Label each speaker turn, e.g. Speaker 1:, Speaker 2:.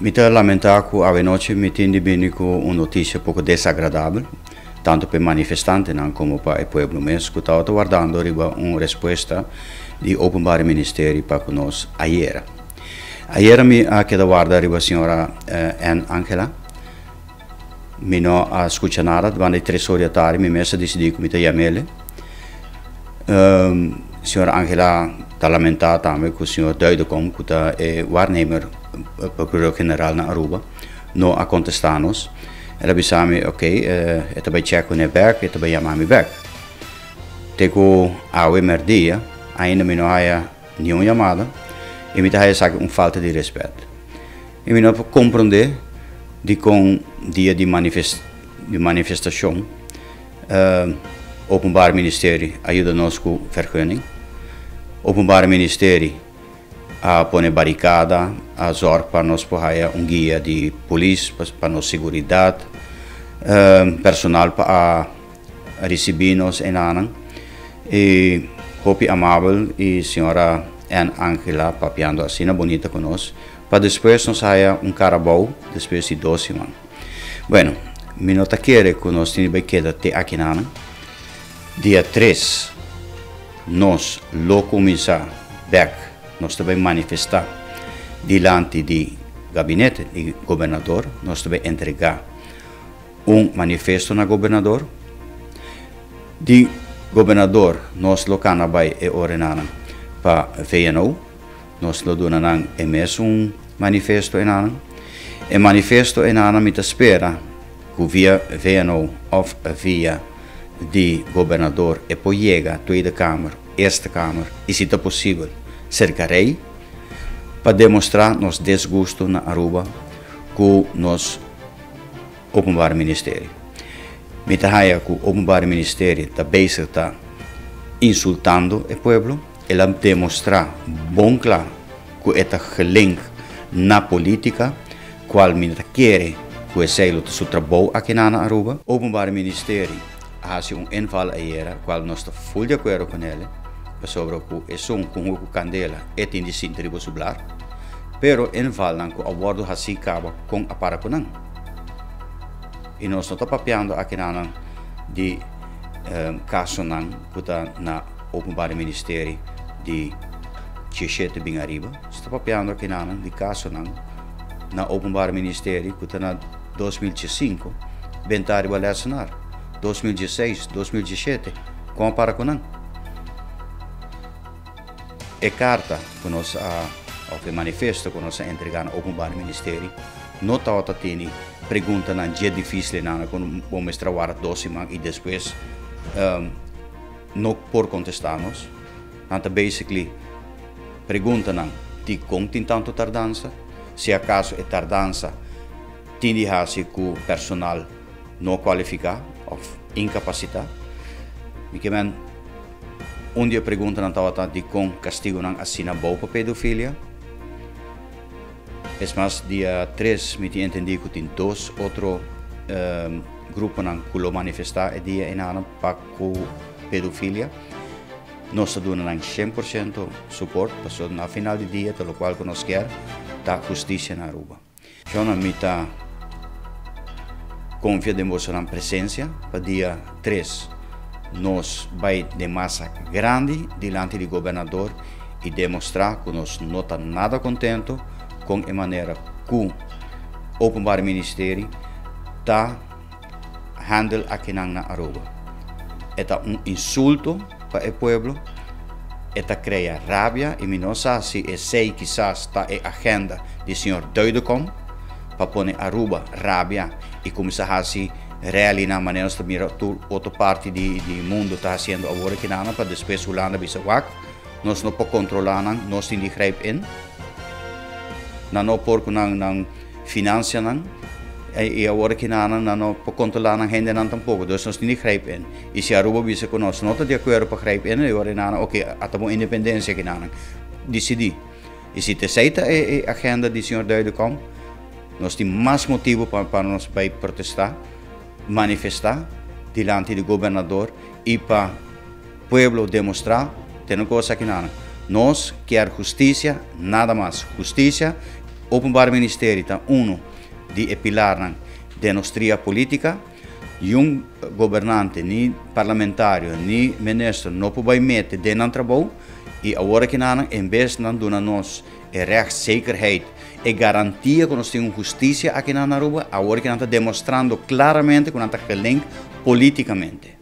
Speaker 1: Me te lamentar que a noite me tende bem com uma notícia pouco desagradável, tanto para manifestantes como para o povo mesmo, que estava aguardando uma resposta do Openbare Ministério para nós ayer. Ayer me ha quedado guardar a senhora eh, Angela, me não a escuta nada, durante três horas da tarde, me messa decidi que me te chamele. Um, senhora Angela está lamentando também que o senhor Duide como que é waarnemer procurador-general na Aruba, não a contestar-nos. Ela disse a mim, ok, eu também checo no back, eu também chamo me back. Tenho a dia, ainda me não há nenhuma chamada, e me dá uma falta de respeito. E me não compreender de com dia de, manifest, de manifestação, uh, Openbaar Ministério ajuda nós com vergunning. Openbaar Ministério a pôr barricada, a zorg para nós porraia um guia de polícia para nossa segurança, uh, personal para receber nós em Anang. E hope amável e senhora Anne Angela papiando assim bonita conosco para depois nos saia um carabao depois de 12 semanas. Bueno, me nota quer que nós temos que até aqui na dia 3 nós lo começar back nós também manifestar diante do gabinete do governador nós também entregar um manifesto na governador. De governador nós locana vai e ordenana para VNO nós lo é mesmo um manifesto enanan e manifesto enanan me espera que via VNO of via de governador e poi chega a Tweede Kamer, Eerste Kamer, e se possível cercarei para demonstrar nosso desgosto na Aruba com nosso Openbaar Ministério. Me tahaia que o Openbaar Ministério está bezig está insultando o povo, ela demonstrar bom claro que é gelink na política, qual me quer que o seu trabalho aqui na Aruba. O Openbaar Ministério há um inval ayer, qual nós estamos full de acordo com ele, sobre que é som com o candela tem de sim tribo sublar, pero inval não que a bordo assim acaba com a para com E nós não estamos papiando na de um, não que está na Openbaar Ministério de Chichete Bingariba, está papiando aqui na de caso não na Openbaar Ministério que está na 2005, Bentário a lecionar. 2016, 2017, compara com não. E carta que nós a ou que manifesta que nós entregamos ao Open Ministério, não está outra tini pergunta na dia difícil na quando vamos trabalhar dois semanas e depois um, não por contestar-nos. Então, basically, pergunta de como tem tanto tardança, se acaso é tardança, de com o personal não qualificado, of incapacitado. E que men, um dia pergunta na tawata de com castigo ng asina bom para pedofilia. Es mas dia 3 me entendi que tem dois outro um, grupo ng kulo manifestar e dia inanan para com pedofilia. Nós damos 100% suporte, para na final do dia, pelo qual nós quer, da justiça na Aruba. Não me está confia de na presença para dia 3 nós vai de massa grande diante do governador e demonstrar que nós não está nada contente com a maneira que o Open Ministério está handle aqui na Aruba. É um insulto para o povo, é cria rabia e não sei se é sei quizás está a agenda do senhor Duidecom para pôr Aruba rabia e começar a se realizar maneira de mirar outra parte do mundo está fazendo agora que não para depois o landa bisa wak. Nós não podemos controlar não nós temos de grijp in. Não não porque não não financia não e agora que não não não podemos controlar não gente não tampouco então nós temos de grijp in. E se Aruba bisa com nós não está de acordo para grijp in e agora não ok até uma independência que não decidir e se te aceita a agenda do senhor Duidecom nós temos mais motivo para, para nós para protestar, manifestar diante do governador e para o povo demonstrar, tem uma coisa aqui nada. Nós quer justiça, nada mais. Justiça Openbaar Ministerie tá uno di pilar de nostra política e um governante, nem parlamentário, nem ministro, não pode meter dentro do e agora que nós, em vez de nós é rechtszekerheid e garantia que nós temos justiça aqui na Aruba, agora que nós estamos demonstrando claramente que nós estamos politicamente.